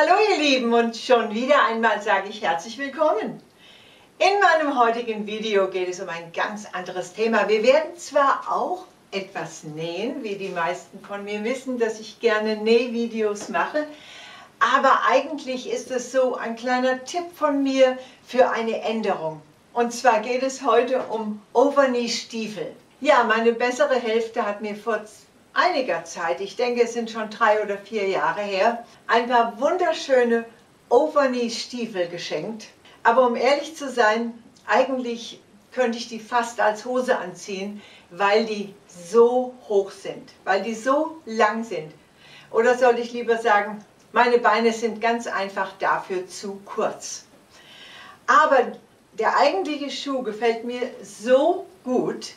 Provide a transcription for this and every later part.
Hallo ihr Lieben und schon wieder einmal sage ich herzlich willkommen. In meinem heutigen Video geht es um ein ganz anderes Thema. Wir werden zwar auch etwas nähen, wie die meisten von mir wissen, dass ich gerne Nähvideos mache, aber eigentlich ist es so ein kleiner Tipp von mir für eine Änderung. Und zwar geht es heute um Overknee-Stiefel. Ja, meine bessere Hälfte hat mir vor einiger Zeit, ich denke es sind schon drei oder vier Jahre her, ein paar wunderschöne Overknee-Stiefel geschenkt. Aber um ehrlich zu sein, eigentlich könnte ich die fast als Hose anziehen, weil die so hoch sind, weil die so lang sind. Oder soll ich lieber sagen, meine Beine sind ganz einfach dafür zu kurz. Aber der eigentliche Schuh gefällt mir so gut,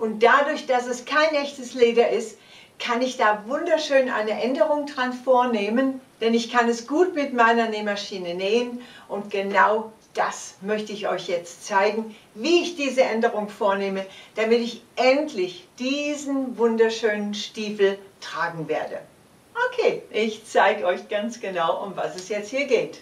und dadurch, dass es kein echtes Leder ist, kann ich da wunderschön eine Änderung dran vornehmen, denn ich kann es gut mit meiner Nähmaschine nähen und genau das möchte ich euch jetzt zeigen, wie ich diese Änderung vornehme, damit ich endlich diesen wunderschönen Stiefel tragen werde. Okay, ich zeige euch ganz genau, um was es jetzt hier geht.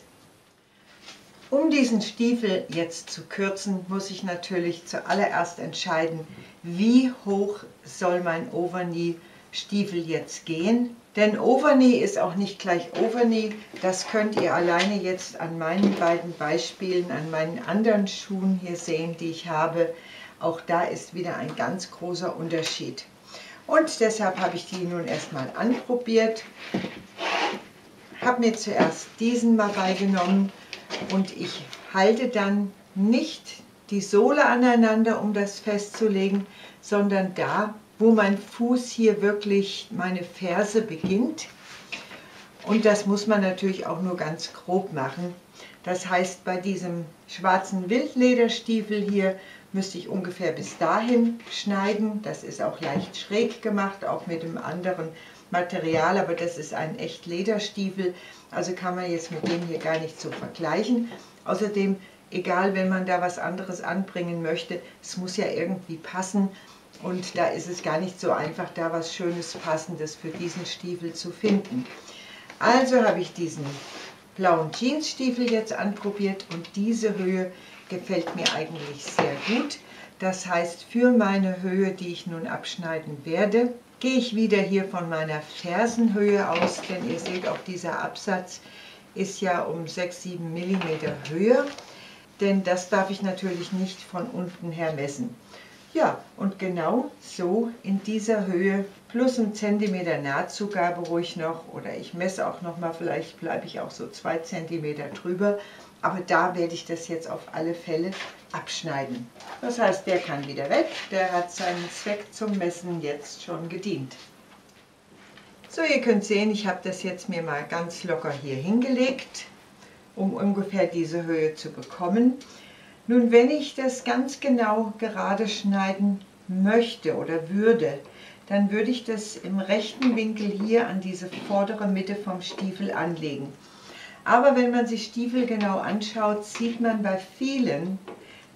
Um diesen Stiefel jetzt zu kürzen, muss ich natürlich zuallererst entscheiden, wie hoch soll mein Overknee-Stiefel jetzt gehen. Denn Overknee ist auch nicht gleich Overknee. Das könnt ihr alleine jetzt an meinen beiden Beispielen, an meinen anderen Schuhen hier sehen, die ich habe. Auch da ist wieder ein ganz großer Unterschied. Und deshalb habe ich die nun erstmal anprobiert. Habe mir zuerst diesen mal beigenommen und ich halte dann nicht die Sohle aneinander, um das festzulegen, sondern da, wo mein Fuß hier wirklich meine Ferse beginnt. Und das muss man natürlich auch nur ganz grob machen. Das heißt, bei diesem schwarzen Wildlederstiefel hier müsste ich ungefähr bis dahin schneiden. Das ist auch leicht schräg gemacht, auch mit dem anderen Material, aber das ist ein echt Lederstiefel, also kann man jetzt mit dem hier gar nicht so vergleichen. Außerdem, egal wenn man da was anderes anbringen möchte, es muss ja irgendwie passen und da ist es gar nicht so einfach, da was Schönes, Passendes für diesen Stiefel zu finden. Also habe ich diesen blauen Jeansstiefel jetzt anprobiert und diese Höhe gefällt mir eigentlich sehr gut. Das heißt, für meine Höhe, die ich nun abschneiden werde, gehe ich wieder hier von meiner Fersenhöhe aus, denn ihr seht auch dieser Absatz ist ja um 6-7 mm höher, denn das darf ich natürlich nicht von unten her messen. Ja, und genau so in dieser Höhe plus ein Zentimeter Nahtzugabe ruhig noch oder ich messe auch noch mal, vielleicht bleibe ich auch so zwei Zentimeter drüber, aber da werde ich das jetzt auf alle Fälle abschneiden. Das heißt, der kann wieder weg, der hat seinen Zweck zum Messen jetzt schon gedient. So, ihr könnt sehen, ich habe das jetzt mir mal ganz locker hier hingelegt, um ungefähr diese Höhe zu bekommen. Nun, wenn ich das ganz genau gerade schneiden möchte oder würde, dann würde ich das im rechten Winkel hier an diese vordere Mitte vom Stiefel anlegen. Aber wenn man sich Stiefel genau anschaut, sieht man bei vielen,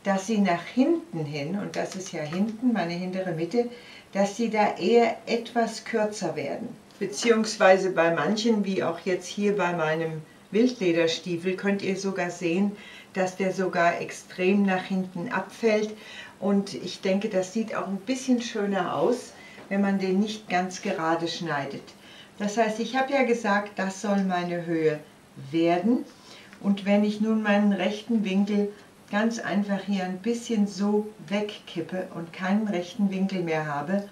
dass sie nach hinten hin, und das ist ja hinten, meine hintere Mitte, dass sie da eher etwas kürzer werden. Beziehungsweise bei manchen, wie auch jetzt hier bei meinem Wildlederstiefel, könnt ihr sogar sehen, dass der sogar extrem nach hinten abfällt. Und ich denke, das sieht auch ein bisschen schöner aus, wenn man den nicht ganz gerade schneidet. Das heißt, ich habe ja gesagt, das soll meine Höhe werden. Und wenn ich nun meinen rechten Winkel ganz einfach hier ein bisschen so wegkippe und keinen rechten Winkel mehr habe,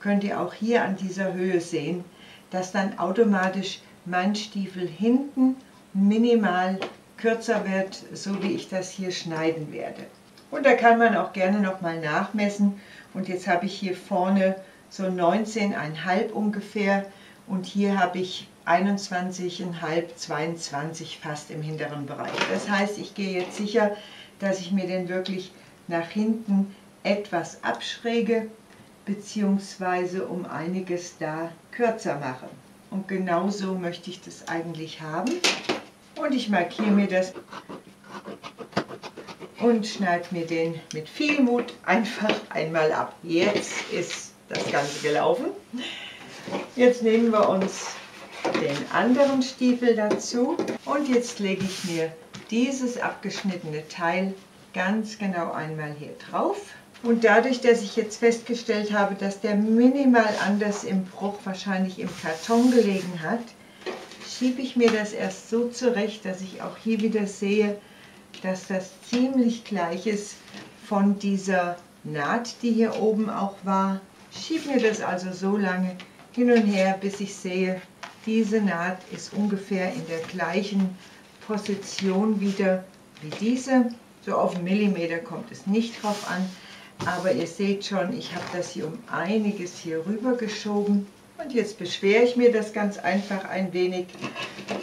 könnt ihr auch hier an dieser Höhe sehen, dass dann automatisch mein Stiefel hinten minimal kürzer wird, so wie ich das hier schneiden werde. Und da kann man auch gerne nochmal nachmessen. Und jetzt habe ich hier vorne so 19,5 ungefähr und hier habe ich 21,5, 22 fast im hinteren Bereich. Das heißt, ich gehe jetzt sicher, dass ich mir den wirklich nach hinten etwas abschräge, beziehungsweise um einiges da kürzer mache. Und genau so möchte ich das eigentlich haben. Und ich markiere mir das und schneide mir den mit viel Mut einfach einmal ab. Jetzt ist das Ganze gelaufen. Jetzt nehmen wir uns den anderen Stiefel dazu und jetzt lege ich mir dieses abgeschnittene Teil ganz genau einmal hier drauf. Und dadurch, dass ich jetzt festgestellt habe, dass der minimal anders im Bruch wahrscheinlich im Karton gelegen hat, schiebe ich mir das erst so zurecht, dass ich auch hier wieder sehe, dass das ziemlich gleich ist von dieser Naht, die hier oben auch war. Schiebe mir das also so lange hin und her, bis ich sehe, diese Naht ist ungefähr in der gleichen Position wieder wie diese. So auf einen Millimeter kommt es nicht drauf an. Aber ihr seht schon, ich habe das hier um einiges hier rüber geschoben. Und jetzt beschwere ich mir das ganz einfach ein wenig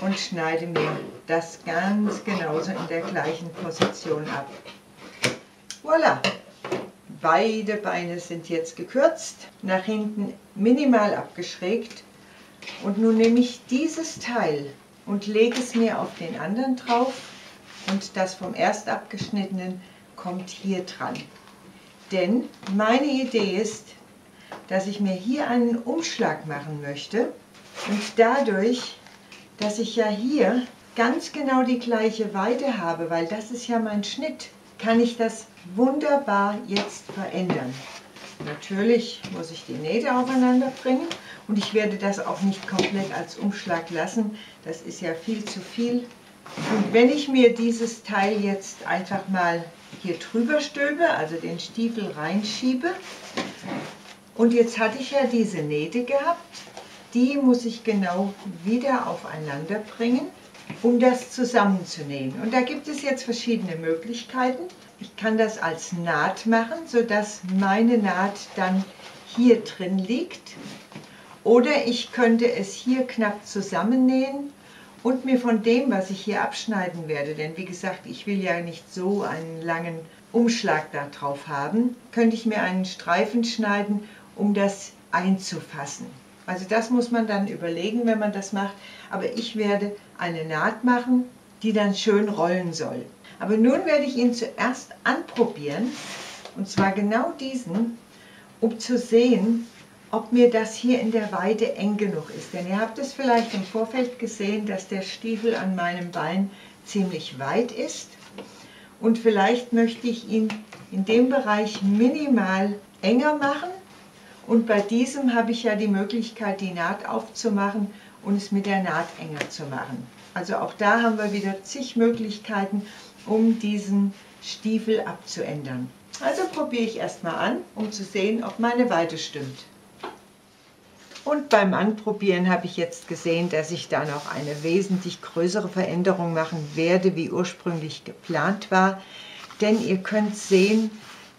und schneide mir das ganz genauso in der gleichen Position ab. Voilà! Beide Beine sind jetzt gekürzt, nach hinten minimal abgeschrägt. Und nun nehme ich dieses Teil und lege es mir auf den anderen drauf und das vom erst abgeschnittenen kommt hier dran. Denn meine Idee ist, dass ich mir hier einen Umschlag machen möchte und dadurch, dass ich ja hier ganz genau die gleiche Weite habe, weil das ist ja mein Schnitt, kann ich das wunderbar jetzt verändern. Natürlich muss ich die Nähte aufeinander bringen und ich werde das auch nicht komplett als Umschlag lassen, das ist ja viel zu viel. Und wenn ich mir dieses Teil jetzt einfach mal hier drüber stöbe, also den Stiefel reinschiebe. Und jetzt hatte ich ja diese Nähte gehabt, die muss ich genau wieder aufeinander bringen, um das zusammenzunähen. Und da gibt es jetzt verschiedene Möglichkeiten. Ich kann das als Naht machen, sodass meine Naht dann hier drin liegt. Oder ich könnte es hier knapp zusammennähen und mir von dem, was ich hier abschneiden werde, denn wie gesagt, ich will ja nicht so einen langen Umschlag da drauf haben, könnte ich mir einen Streifen schneiden, um das einzufassen. Also das muss man dann überlegen, wenn man das macht. Aber ich werde eine Naht machen, die dann schön rollen soll. Aber nun werde ich ihn zuerst anprobieren, und zwar genau diesen, um zu sehen, ob mir das hier in der Weite eng genug ist. Denn ihr habt es vielleicht im Vorfeld gesehen, dass der Stiefel an meinem Bein ziemlich weit ist. Und vielleicht möchte ich ihn in dem Bereich minimal enger machen. Und bei diesem habe ich ja die Möglichkeit, die Naht aufzumachen und es mit der Naht enger zu machen. Also auch da haben wir wieder zig Möglichkeiten, um diesen Stiefel abzuändern. Also probiere ich erstmal an, um zu sehen, ob meine Weite stimmt. Und beim Anprobieren habe ich jetzt gesehen, dass ich da noch eine wesentlich größere Veränderung machen werde, wie ursprünglich geplant war. Denn ihr könnt sehen,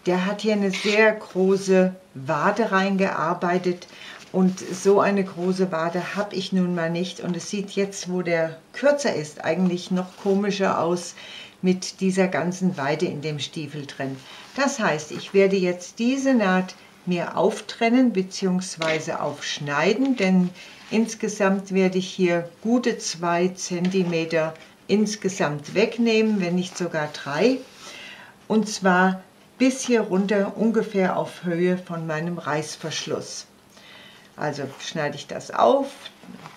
der hat hier eine sehr große Wade reingearbeitet und so eine große Wade habe ich nun mal nicht. Und es sieht jetzt, wo der kürzer ist, eigentlich noch komischer aus mit dieser ganzen Weite in dem Stiefel drin. Das heißt, ich werde jetzt diese Naht mir auftrennen bzw. aufschneiden, denn insgesamt werde ich hier gute zwei Zentimeter insgesamt wegnehmen, wenn nicht sogar drei. Und zwar bis hier runter ungefähr auf Höhe von meinem Reißverschluss. Also schneide ich das auf,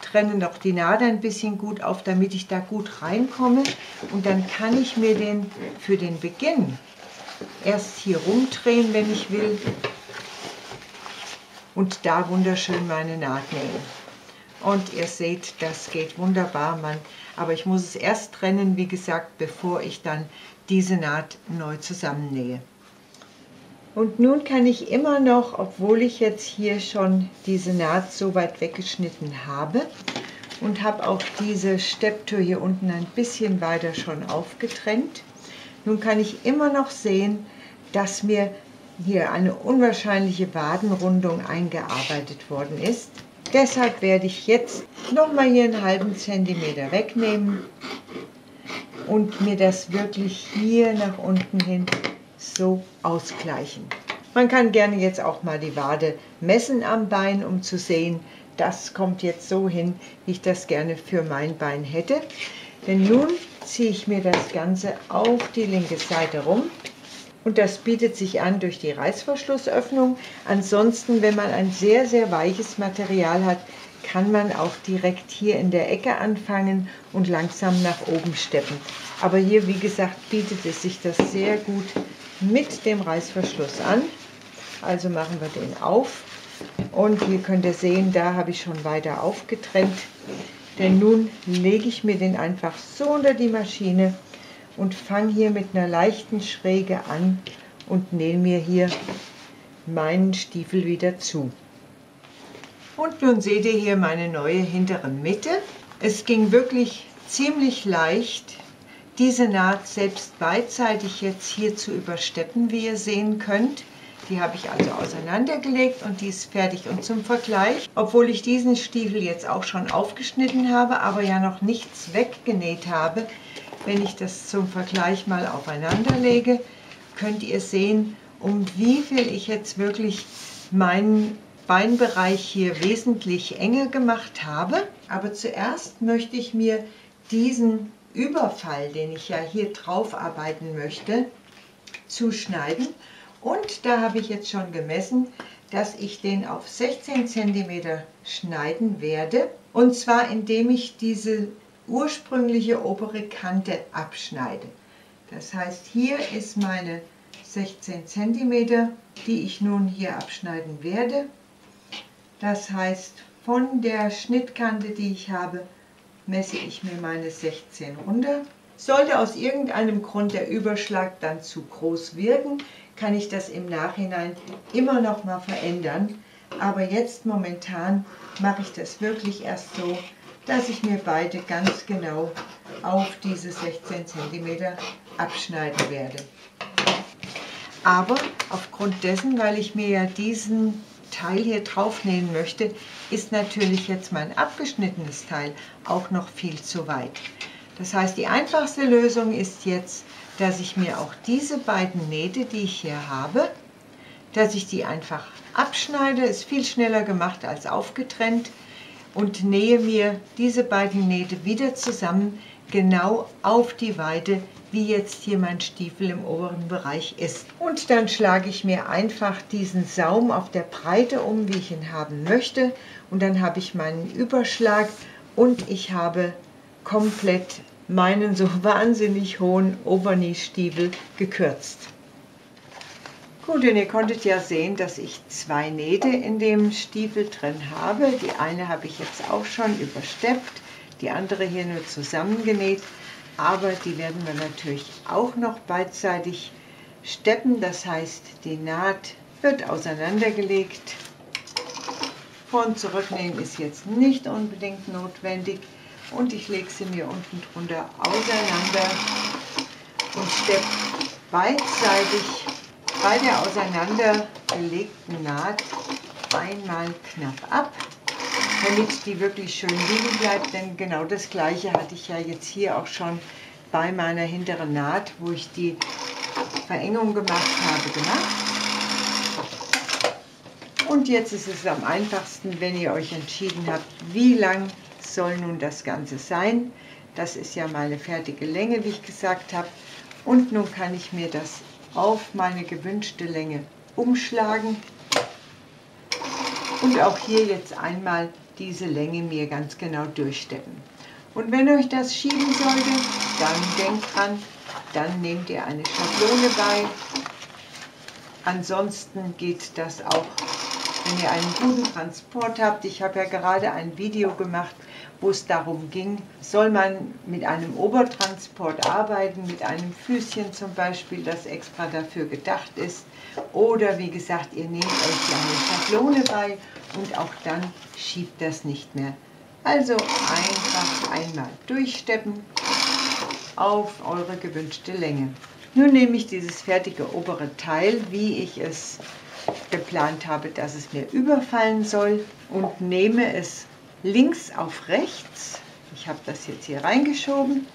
trenne noch die Nadel ein bisschen gut auf, damit ich da gut reinkomme. Und dann kann ich mir den für den Beginn erst hier rumdrehen, wenn ich will, und da wunderschön meine Naht nähen. Und ihr seht, das geht wunderbar, man, aber ich muss es erst trennen, wie gesagt, bevor ich dann diese Naht neu zusammennähe. Und nun kann ich immer noch, obwohl ich jetzt hier schon diese Naht so weit weggeschnitten habe und habe auch diese Stepptür hier unten ein bisschen weiter schon aufgetrennt, nun kann ich immer noch sehen, dass mir hier eine unwahrscheinliche Wadenrundung eingearbeitet worden ist. Deshalb werde ich jetzt nochmal hier einen halben Zentimeter wegnehmen und mir das wirklich hier nach unten hin so ausgleichen. Man kann gerne jetzt auch mal die Wade messen am Bein, um zu sehen, das kommt jetzt so hin, wie ich das gerne für mein Bein hätte. Denn nun ziehe ich mir das Ganze auf die linke Seite rum und das bietet sich an durch die Reißverschlussöffnung. Ansonsten, wenn man ein sehr, sehr weiches Material hat, kann man auch direkt hier in der Ecke anfangen und langsam nach oben steppen. Aber hier, wie gesagt, bietet es sich das sehr gut mit dem Reißverschluss an. Also machen wir den auf. Und hier könnt ihr sehen, da habe ich schon weiter aufgetrennt. Denn nun lege ich mir den einfach so unter die Maschine und fange hier mit einer leichten Schräge an und nähe mir hier meinen Stiefel wieder zu. Und nun seht ihr hier meine neue hintere Mitte. Es ging wirklich ziemlich leicht, diese Naht selbst beidseitig jetzt hier zu übersteppen, wie ihr sehen könnt. Die habe ich also auseinandergelegt und die ist fertig. Und zum Vergleich, obwohl ich diesen Stiefel jetzt auch schon aufgeschnitten habe, aber ja noch nichts weggenäht habe, wenn ich das zum Vergleich mal aufeinander lege, könnt ihr sehen, um wie viel ich jetzt wirklich meinen Beinbereich hier wesentlich enger gemacht habe. Aber zuerst möchte ich mir diesen Überfall, den ich ja hier drauf arbeiten möchte, zuschneiden. Und da habe ich jetzt schon gemessen, dass ich den auf 16 cm schneiden werde. Und zwar indem ich diese ursprüngliche obere Kante abschneide. Das heißt, hier ist meine 16 cm, die ich nun hier abschneiden werde. Das heißt, von der Schnittkante, die ich habe, messe ich mir meine 16 runter. Sollte aus irgendeinem Grund der Überschlag dann zu groß wirken, kann ich das im Nachhinein immer noch mal verändern. Aber jetzt momentan mache ich das wirklich erst so, dass ich mir beide ganz genau auf diese 16 cm abschneiden werde. Aber aufgrund dessen, weil ich mir ja diesen Teil hier drauf nähen möchte, ist natürlich jetzt mein abgeschnittenes Teil auch noch viel zu weit. Das heißt, die einfachste Lösung ist jetzt, dass ich mir auch diese beiden Nähte, die ich hier habe, dass ich die einfach abschneide, ist viel schneller gemacht als aufgetrennt und nähe mir diese beiden Nähte wieder zusammen, genau auf die Weite, wie jetzt hier mein Stiefel im oberen Bereich ist. Und dann schlage ich mir einfach diesen Saum auf der Breite um, wie ich ihn haben möchte. Und dann habe ich meinen Überschlag und ich habe komplett meinen so wahnsinnig hohen Oberkniestiefel gekürzt. Gut, und ihr konntet ja sehen, dass ich zwei Nähte in dem Stiefel drin habe. Die eine habe ich jetzt auch schon übersteppt, die andere hier nur zusammengenäht. Aber die werden wir natürlich auch noch beidseitig steppen. Das heißt, die Naht wird auseinandergelegt. Vor- und zurücknehmen ist jetzt nicht unbedingt notwendig und ich lege sie mir unten drunter auseinander und steppe beidseitig bei der auseinandergelegten Naht einmal knapp ab, damit die wirklich schön liegen bleibt, denn genau das gleiche hatte ich ja jetzt hier auch schon bei meiner hinteren Naht, wo ich die Verengung gemacht habe, gemacht. Und jetzt ist es am einfachsten, wenn ihr euch entschieden habt, wie lang soll nun das Ganze sein. Das ist ja meine fertige Länge, wie ich gesagt habe. Und nun kann ich mir das auf meine gewünschte Länge umschlagen. Und auch hier jetzt einmal diese Länge mir ganz genau durchsteppen. Und wenn euch das schieben sollte, dann denkt dran, dann nehmt ihr eine Schablone bei. Ansonsten geht das auch, wenn ihr einen guten Transport habt. Ich habe ja gerade ein Video gemacht, wo es darum ging, soll man mit einem Obertransport arbeiten, mit einem Füßchen zum Beispiel, das extra dafür gedacht ist. Oder wie gesagt, ihr nehmt euch eine Schablone bei und auch dann schiebt das nicht mehr. Also einfach einmal durchsteppen auf eure gewünschte Länge. Nun nehme ich dieses fertige obere Teil, wie ich es geplant habe, dass es mir überfallen soll und nehme es links auf rechts. Ich habe das jetzt hier reingeschoben.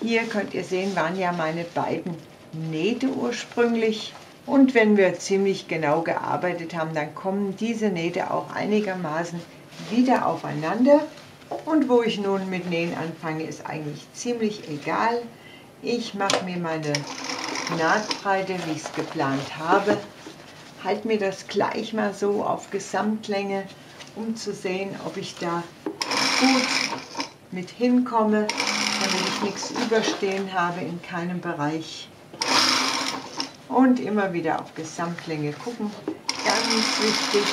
Hier könnt ihr sehen, waren ja meine beiden Nähte ursprünglich. Und wenn wir ziemlich genau gearbeitet haben, dann kommen diese Nähte auch einigermaßen wieder aufeinander. Und wo ich nun mit Nähen anfange, ist eigentlich ziemlich egal. Ich mache mir meine Nahtbreite, wie ich es geplant habe. Halte mir das gleich mal so auf Gesamtlänge um zu sehen, ob ich da gut mit hinkomme, damit ich nichts überstehen habe in keinem Bereich. Und immer wieder auf Gesamtlänge gucken, ganz wichtig.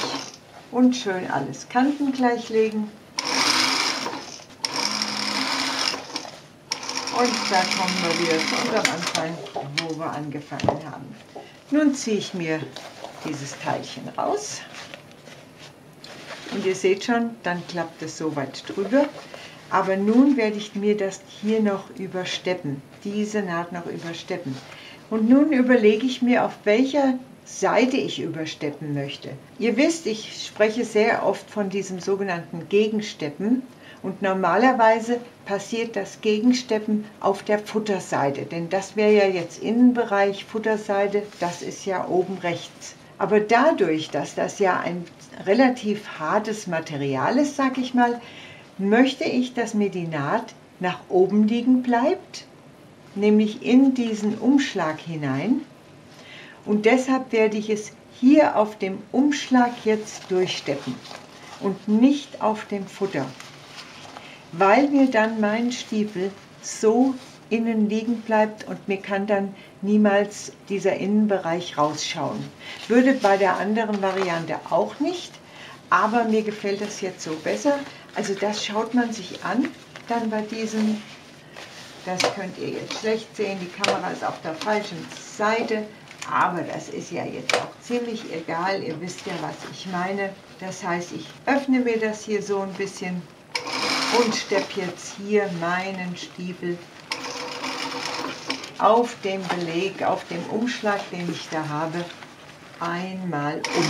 Und schön alles Kanten gleich legen. Und da kommen wir wieder zu unserem Anfang, wo wir angefangen haben. Nun ziehe ich mir dieses Teilchen raus. Und ihr seht schon, dann klappt es so weit drüber. Aber nun werde ich mir das hier noch übersteppen, diese Naht noch übersteppen. Und nun überlege ich mir, auf welcher Seite ich übersteppen möchte. Ihr wisst, ich spreche sehr oft von diesem sogenannten Gegensteppen. Und normalerweise passiert das Gegensteppen auf der Futterseite, denn das wäre ja jetzt Innenbereich, Futterseite, das ist ja oben rechts. Aber dadurch, dass das ja ein relativ hartes Material ist, sag ich mal, möchte ich, dass mir die Naht nach oben liegen bleibt, nämlich in diesen Umschlag hinein. Und deshalb werde ich es hier auf dem Umschlag jetzt durchsteppen und nicht auf dem Futter weil mir dann mein Stiefel so innen liegen bleibt und mir kann dann niemals dieser Innenbereich rausschauen. Würde bei der anderen Variante auch nicht, aber mir gefällt das jetzt so besser. Also das schaut man sich an, dann bei diesem, das könnt ihr jetzt schlecht sehen, die Kamera ist auf der falschen Seite, aber das ist ja jetzt auch ziemlich egal, ihr wisst ja, was ich meine. Das heißt, ich öffne mir das hier so ein bisschen und steppe jetzt hier meinen Stiefel auf dem Beleg, auf dem Umschlag, den ich da habe, einmal um.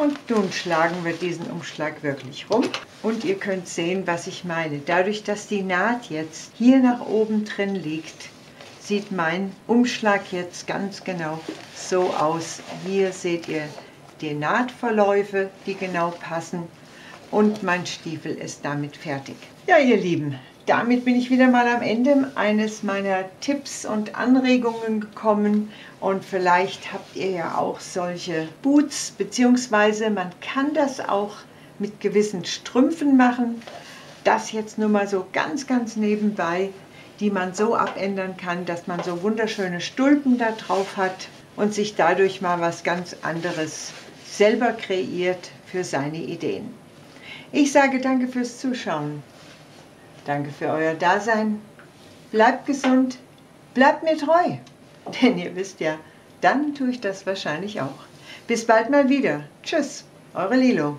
Und nun schlagen wir diesen Umschlag wirklich rum und ihr könnt sehen, was ich meine. Dadurch, dass die Naht jetzt hier nach oben drin liegt, sieht mein Umschlag jetzt ganz genau so aus. Hier seht ihr die Nahtverläufe, die genau passen und mein Stiefel ist damit fertig. Ja, ihr Lieben, damit bin ich wieder mal am Ende eines meiner Tipps und Anregungen gekommen und vielleicht habt ihr ja auch solche Boots, beziehungsweise man kann das auch mit gewissen Strümpfen machen. Das jetzt nur mal so ganz, ganz nebenbei, die man so abändern kann, dass man so wunderschöne Stulpen da drauf hat und sich dadurch mal was ganz anderes selber kreiert für seine Ideen. Ich sage danke fürs Zuschauen. Danke für euer Dasein. Bleibt gesund, bleibt mir treu. Denn ihr wisst ja, dann tue ich das wahrscheinlich auch. Bis bald mal wieder. Tschüss, eure Lilo.